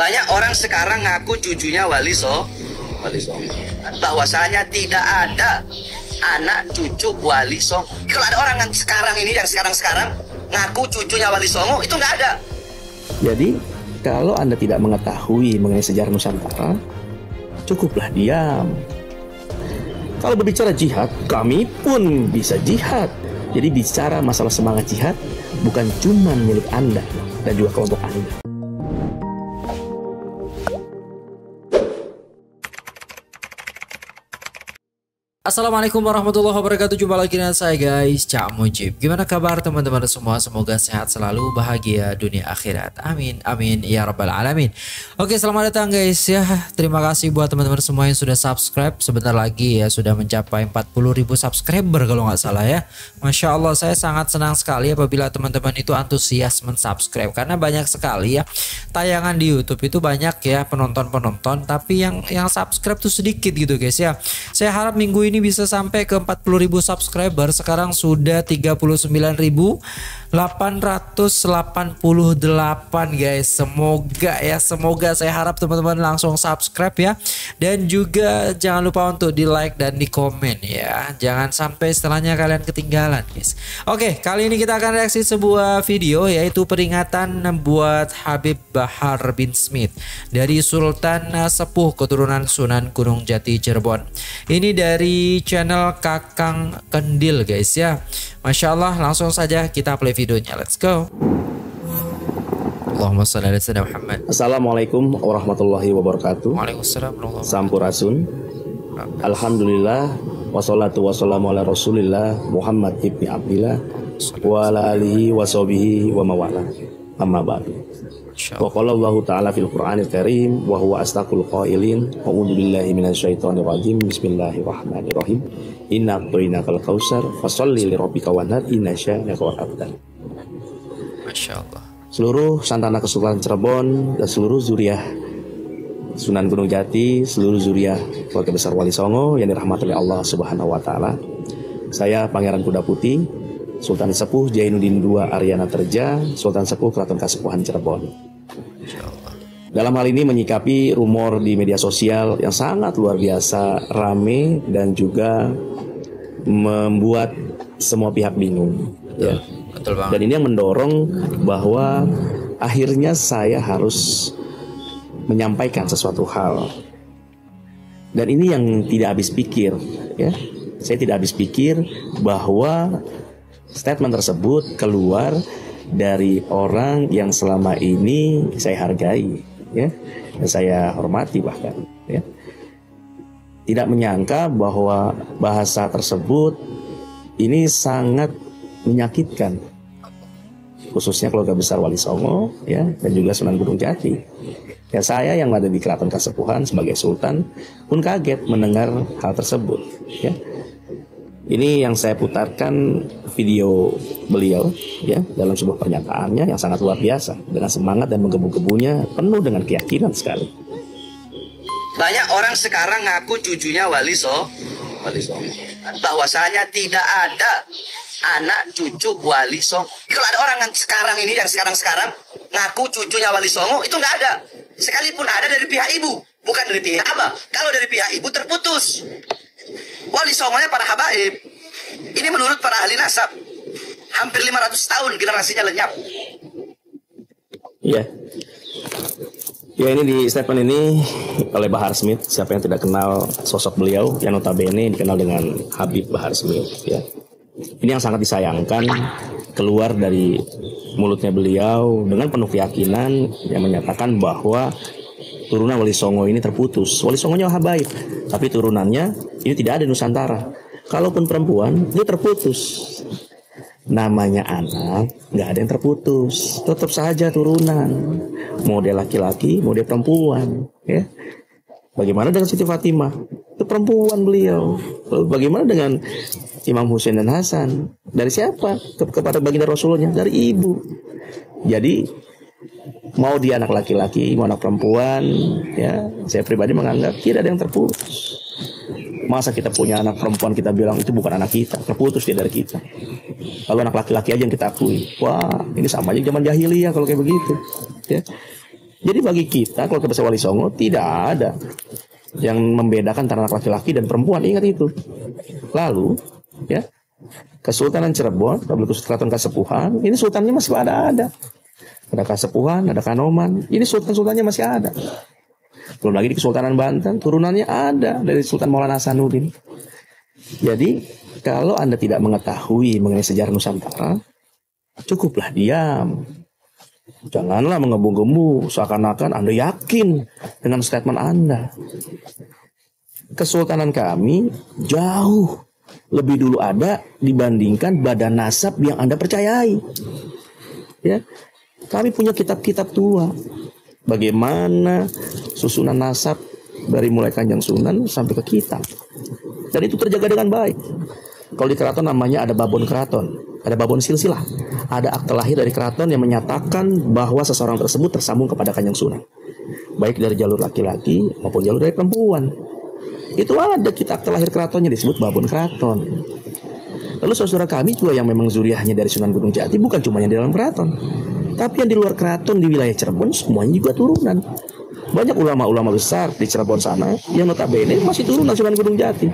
Banyak orang sekarang ngaku cucunya Wali So, Wali Songo. Bahwasanya tidak ada anak cucu Wali Songo. Kalau ada orang yang sekarang ini yang sekarang-sekarang ngaku cucunya Wali Songo itu nggak ada. Jadi, kalau Anda tidak mengetahui mengenai sejarah Nusantara, cukuplah diam. Kalau berbicara jihad, kami pun bisa jihad. Jadi bicara masalah semangat jihad bukan cuma milik Anda dan juga kelompok Anda. Assalamualaikum warahmatullahi wabarakatuh. Jumpa lagi dengan saya guys Cak Mujib. Gimana kabar teman-teman semua? Semoga sehat selalu Bahagia dunia akhirat. Amin Amin Ya Rabbal Alamin. Oke selamat datang guys ya. Terima kasih buat teman-teman semua yang sudah subscribe. Sebentar lagi ya Sudah mencapai 40 ribu subscriber Kalau nggak salah ya. Masya Allah saya sangat senang sekali Apabila teman-teman itu antusias mensubscribe. Karena banyak sekali ya Tayangan di Youtube itu banyak ya Penonton-penonton. Tapi yang yang subscribe tuh sedikit gitu guys ya. Saya harap minggu ini bisa sampai ke 40.000 subscriber. Sekarang sudah 39.888 guys. Semoga ya semoga saya harap teman-teman langsung subscribe ya. Dan juga jangan lupa untuk di like dan di komen ya. Jangan sampai setelahnya kalian ketinggalan guys. Oke kali ini kita akan reaksi sebuah video yaitu peringatan buat Habib Bahar bin Smith dari Sultan Sepuh keturunan Sunan Gunung Jati Cirebon. Ini dari channel Kakang Kendil guys ya. Masya Allah langsung saja kita play videonya. Let's go. Allahumma salli ala sayyidina Muhammad. Assalamualaikum warahmatullahi wabarakatuh. Waalaikumsalam warahmatullahi Sampurasun. Alhamdulillah wassalatu wassalamu ala Rasulillah Muhammad ibni Abdillah wa ala alihi wa sahbihi wa mawala. Amma ba'du. Wa qala Allah ta'ala fil Qur'anil Karim wa huwa astaqul qailin a'udzu billahi minasyaitonir rajim bismillahirrahmanirrahim inna a'tainakal kautsar fasholli li rabbika wanhar inna syanaka wal abtar Masya Allah. seluruh santana Kesultanan Cirebon dan seluruh zuriah Sunan Gunung Jati, seluruh zuriah keluarga besar Wali Songo yang dirahmati oleh Allah Subhanahu wa taala. Saya Pangeran Kuda Putih, Sultan Sepuh Jainuddin II Aryana Terja, Sultan Sepuh Keraton Kasepuhan Cirebon. Dalam hal ini menyikapi rumor di media sosial yang sangat luar biasa rame dan juga membuat semua pihak bingung. Ya. Betul banget. Dan ini yang mendorong bahwa akhirnya saya harus menyampaikan sesuatu hal. Dan ini yang tidak habis pikir, ya. Saya tidak habis pikir bahwa statement tersebut keluar dari orang yang selama ini saya hargai, ya. Dan saya hormati bahkan, ya. Tidak menyangka bahwa bahasa tersebut ini sangat menyakitkan khususnya keluarga besar Wali Songo ya dan juga Sunan Gunung Jati. Ya saya yang ada di Keraton Kasepuhan sebagai sultan pun kaget mendengar hal tersebut ya. Ini yang saya putarkan video beliau ya dalam sebuah pernyataannya yang sangat luar biasa dengan semangat dan menggebu-gebunya penuh dengan keyakinan sekali. Banyak orang sekarang ngaku cucunya Wali So, Wali Songo. Bahwasanya tidak ada anak cucu Wali Songo. Kalau ada orang yang sekarang ini yang sekarang-sekarang ngaku cucunya Wali Songo itu nggak ada. Sekalipun ada dari pihak ibu, bukan dari pihak abah. Kalau dari pihak ibu terputus. Wali Songonya para habaib. Ini menurut para ahli nasab. Hampir 500 tahun generasinya lenyap. Iya. Ya ini di statement ini oleh Bahar Smith. Siapa yang tidak kenal sosok beliau yang notabene dikenal dengan Habib Bahar Smith. Ya. Ini yang sangat disayangkan keluar dari mulutnya beliau dengan penuh keyakinan yang menyatakan bahwa turunan Wali Songo ini terputus. Wali Songonya habaib, tapi turunannya ini tidak ada di Nusantara. Kalaupun perempuan, dia terputus. Namanya anak, nggak ada yang terputus. Tetap saja turunan. Mau dia laki-laki, mau dia perempuan. Ya. Bagaimana dengan Siti Fatimah? Itu perempuan beliau. Bagaimana dengan Imam Husain dan Hasan? Dari siapa? Ke- kepada baginda Rasulullah? Dari ibu. Jadi mau dia anak laki-laki, mau anak perempuan, ya saya pribadi menganggap tidak ada yang terputus. Masa kita punya anak perempuan kita bilang itu bukan anak kita, terputus dia dari kita. Lalu anak laki-laki aja yang kita akui. Wah, ini sama aja zaman jahiliyah kalau kayak begitu. Ya. Jadi bagi kita keluarga besar Wali Songo tidak ada yang membedakan antara anak laki-laki dan perempuan. Ingat itu. Lalu, ya, Kesultanan Cirebon, Keraton Kasepuhan, ini sultannya masih ada ada. Ada Kasepuhan, ada Kanoman, ini sultan-sultannya masih ada. Belum lagi di Kesultanan Banten, turunannya ada dari Sultan Maulana Hasanuddin. Jadi, kalau Anda tidak mengetahui mengenai sejarah Nusantara, cukuplah diam. Janganlah mengebung-gebung seakan-akan Anda yakin dengan statement Anda. Kesultanan kami jauh lebih dulu ada dibandingkan badan nasab yang Anda percayai. Ya. Kami punya kitab-kitab tua. Bagaimana susunan nasab dari mulai Kanjeng Sunan sampai ke kitab. Dan itu terjaga dengan baik. Kalau di keraton namanya ada babon keraton, ada babon silsilah, ada akte lahir dari keraton yang menyatakan bahwa seseorang tersebut tersambung kepada Kanjeng Sunan. Baik dari jalur laki-laki maupun jalur dari perempuan. Itu ada kita akte lahir keratonnya disebut babon keraton. Lalu saudara kami juga yang memang zuriahnya dari Sunan Gunung Jati bukan cuma yang di dalam keraton. Tapi yang di luar keraton di wilayah Cirebon semuanya juga turunan. Banyak ulama-ulama besar di Cirebon sana yang notabene masih turunan Sunan Gunung Jati.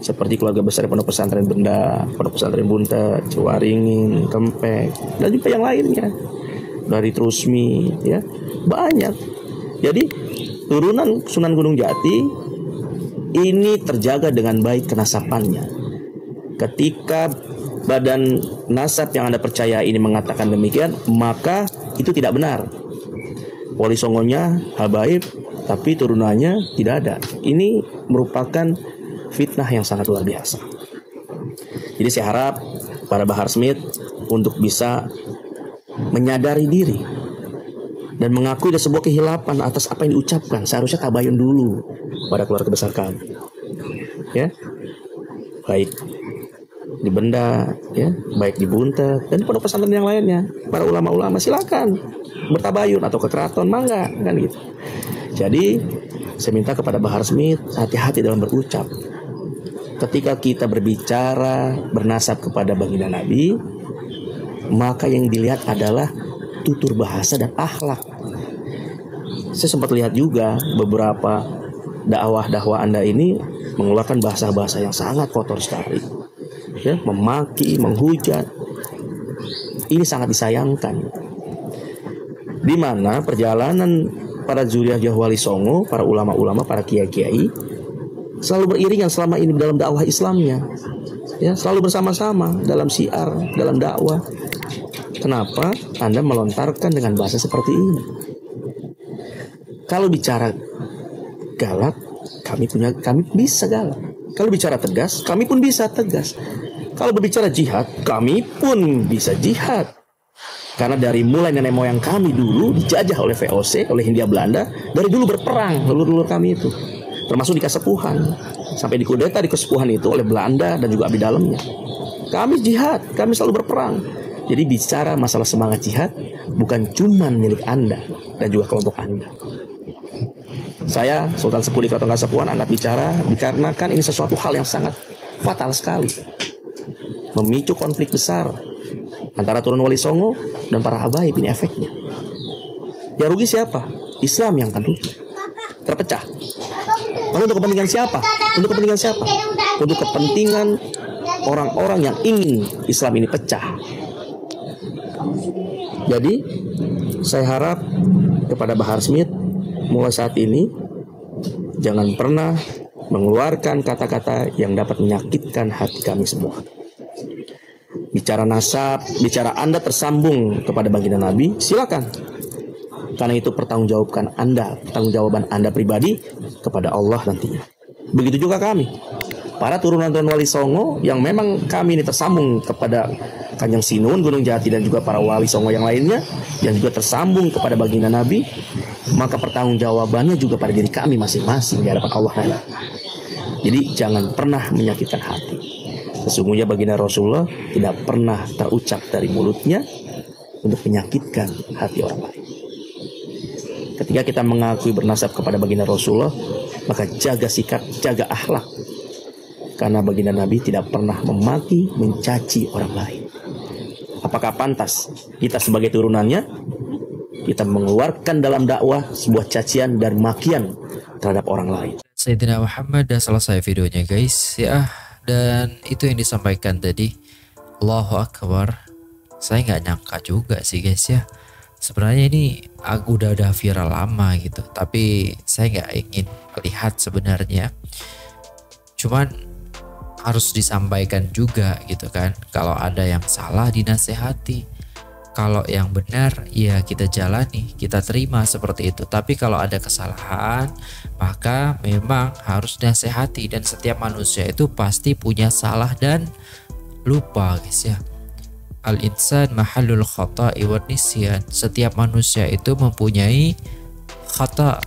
Seperti keluarga besar Pondok Pesantren Benda, Pondok Pesantren Buntet, Cewaringin, Kempek, dan juga yang lainnya. Dari Trusmi, ya. Banyak. Jadi turunan Sunan Gunung Jati ini terjaga dengan baik kenasapannya. Ketika badan nasab yang Anda percaya ini mengatakan demikian, maka itu tidak benar. Wali songonya habaib, tapi turunannya tidak ada. Ini merupakan fitnah yang sangat luar biasa. Jadi saya harap para Bahar Smith untuk bisa menyadari diri dan mengakui ada sebuah kehilapan atas apa yang diucapkan. Seharusnya tabayun dulu pada keluarga besar kami. Ya. Baik di Benda, ya, baik di Buntet dan pada pesantren yang lainnya. Para ulama-ulama silakan bertabayun atau ke keraton mangga kan gitu. Jadi saya minta kepada Bahar Smith hati-hati dalam berucap. Ketika kita berbicara bernasab kepada baginda Nabi, maka yang dilihat adalah tutur bahasa dan akhlak. Saya sempat lihat juga beberapa dakwah-dakwah Anda ini mengeluarkan bahasa-bahasa yang sangat kotor sekali. Ya, memaki, menghujat. Ini sangat disayangkan. Di mana perjalanan para zuriah Jahwali Songo, para ulama-ulama, para kiai-kiai selalu beriringan selama ini dalam dakwah Islamnya. Ya, selalu bersama-sama dalam siar, dalam dakwah. Kenapa Anda melontarkan dengan bahasa seperti ini? Kalau bicara galak, kami punya kami bisa galak. Kalau bicara tegas, kami pun bisa tegas. Kalau berbicara jihad, kami pun bisa jihad. Karena dari mulai nenek moyang kami dulu dijajah oleh VOC, oleh Hindia Belanda, dari dulu berperang leluhur-leluhur kami itu. Termasuk di Kasepuhan. Sampai dikudeta di Kasepuhan itu oleh Belanda dan juga abdi dalamnya. Kami jihad, kami selalu berperang. Jadi bicara masalah semangat jihad bukan cuma milik Anda dan juga kelompok Anda. Saya Sultan Sepudi Keraton Kasepuhan angkat bicara dikarenakan ini sesuatu hal yang sangat fatal sekali. Memicu konflik besar antara turun wali songo dan para habaib ini efeknya. Ya rugi siapa? Islam yang akan rugi. Terpecah. Lalu untuk kepentingan siapa? Untuk kepentingan siapa? Untuk kepentingan orang-orang yang ingin Islam ini pecah. Jadi saya harap kepada Bahar Smith mulai saat ini jangan pernah mengeluarkan kata-kata yang dapat menyakitkan hati kami semua. Bicara nasab, bicara Anda tersambung kepada baginda Nabi, silakan. Karena itu pertanggungjawabkan Anda, pertanggungjawaban Anda pribadi kepada Allah nantinya. Begitu juga kami. Para turunan-turunan Wali Songo yang memang kami ini tersambung kepada Kanjeng Sinun, Gunung Jati dan juga para Wali Songo yang lainnya yang juga tersambung kepada baginda Nabi, maka pertanggungjawabannya juga pada diri kami masing-masing di hadapan Allah Jadi jangan pernah menyakitkan hati. Sesungguhnya baginda Rasulullah tidak pernah terucap dari mulutnya untuk menyakitkan hati orang lain. Ketika kita mengakui bernasab kepada baginda Rasulullah, maka jaga sikap, jaga akhlak. Karena baginda Nabi tidak pernah memaki, mencaci orang lain. Apakah pantas kita sebagai turunannya kita mengeluarkan dalam dakwah sebuah cacian dan makian terhadap orang lain. Sayyidina Muhammad dah selesai videonya guys. Ya dan itu yang disampaikan tadi. Allahu Akbar. Saya nggak nyangka juga sih guys ya. Sebenarnya ini aku udah ada viral lama gitu. Tapi saya nggak ingin melihat sebenarnya. Cuman harus disampaikan juga gitu kan kalau ada yang salah dinasehati kalau yang benar ya kita jalani kita terima seperti itu tapi kalau ada kesalahan maka memang harus dinasehati dan setiap manusia itu pasti punya salah dan lupa guys ya al-insan mahalul khata wa nisyan. Setiap manusia itu mempunyai khata,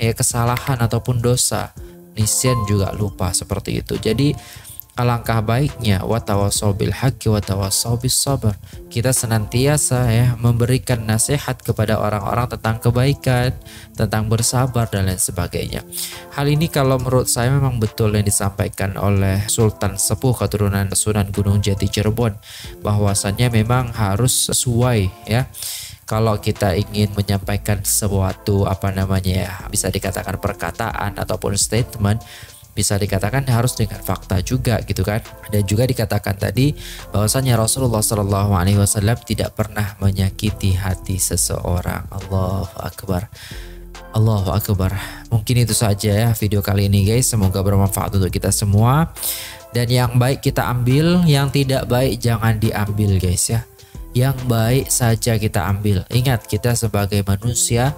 ya kesalahan ataupun dosa. Nisyan juga lupa seperti itu. Jadi alangkah baiknya watawasau bil haqqi watawasau bis sabar. Kita senantiasa ya memberikan nasihat kepada orang-orang tentang kebaikan, tentang bersabar dan lain sebagainya. Hal ini kalau menurut saya memang betul yang disampaikan oleh Sultan Sepuh keturunan Sunan Gunung Jati Cirebon bahwasannya memang harus sesuai ya kalau kita ingin menyampaikan sesuatu apa namanya ya bisa dikatakan perkataan ataupun statement bisa dikatakan harus dengan fakta juga gitu kan. Dan juga dikatakan tadi bahwasanya Rasulullah Shallallahu Alaihi Wasallam tidak pernah menyakiti hati seseorang. Allahu Akbar. Allahu Akbar. Mungkin itu saja ya video kali ini guys. Semoga bermanfaat untuk kita semua. Dan yang baik kita ambil yang tidak baik jangan diambil guys ya. Yang baik saja kita ambil. Ingat kita sebagai manusia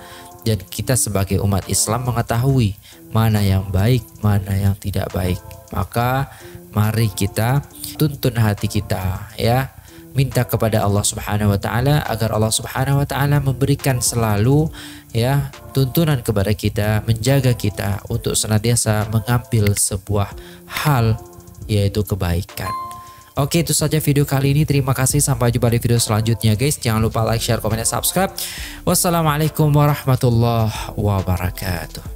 dan kita sebagai umat Islam mengetahui mana yang baik, mana yang tidak baik. Maka mari kita tuntun hati kita ya. Minta kepada Allah Subhanahu wa taala agar Allah Subhanahu wa taala memberikan selalu ya tuntunan kepada kita, menjaga kita untuk senantiasa mengambil sebuah hal yaitu kebaikan. Oke itu saja video kali ini. Terima kasih. Sampai jumpa di video selanjutnya guys. Jangan lupa like, share, komen, dan subscribe. Wassalamualaikum warahmatullahi wabarakatuh